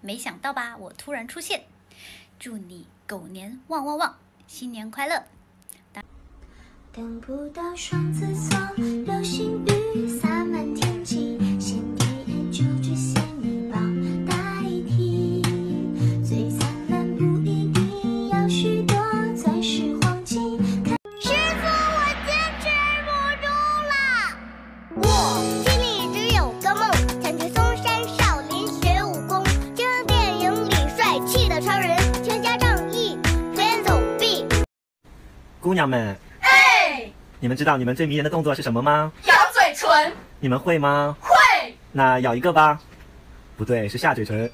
没想到吧，我突然出现，祝你狗年旺旺旺，新年快乐！等不到双子座，流星雨姑娘们，哎，你们知道你们最迷人的动作是什么吗？咬嘴唇，你们会吗？会，那咬一个吧。不对，是下嘴唇。